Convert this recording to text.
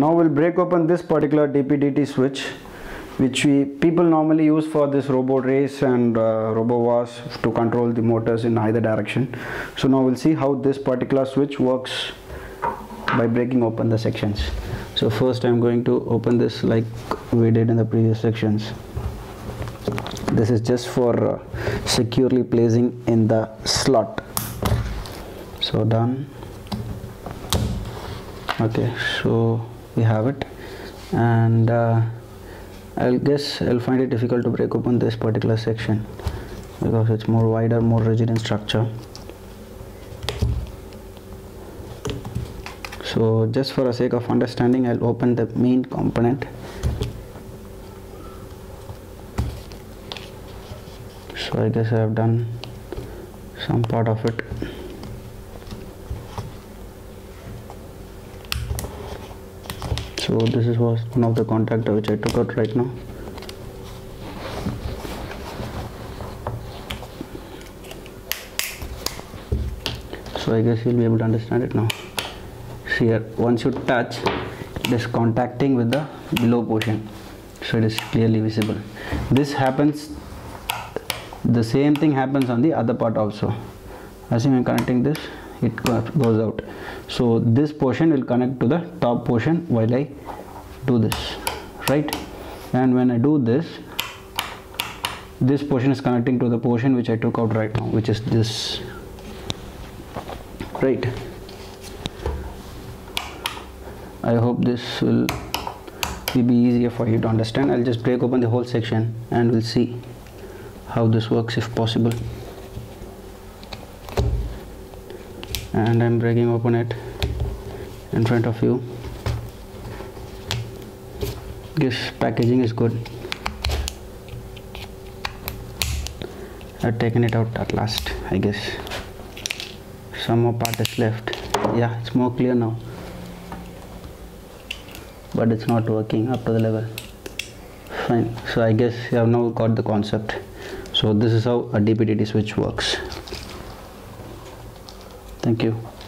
now we'll break open this particular DPDT switch which we people normally use for this robo race and uh, robo wars to control the motors in either direction. So now we'll see how this particular switch works by breaking open the sections. So first I'm going to open this like we did in the previous sections. This is just for uh, securely placing in the slot. So done. Okay so we have it. And uh, I'll guess I'll find it difficult to break open this particular section because it's more wider more rigid in structure. So just for the sake of understanding I'll open the main component. So I guess I have done some part of it so this is was one of the contactor which I took out right now. So I guess you'll be able to understand it now. See here once you touch it is contacting with the below portion. So it is clearly visible. This happens the same thing happens on the other part also. As I'm connecting this it goes out. So this portion will connect to the top portion while I do this right? And when I do this this portion is connecting to the portion which I took out right now which is this right? I hope this will, be easier for you to understand. I'll just break open the whole section and we'll see how this works if possible and I'm breaking open it in front of you. This packaging is good. I've taken it out at last I guess. Some more part is left. Yeah it's more clear now. But it's not working up to the level. Fine. So I guess you have now got the concept. So this is how a DPDT switch works thank you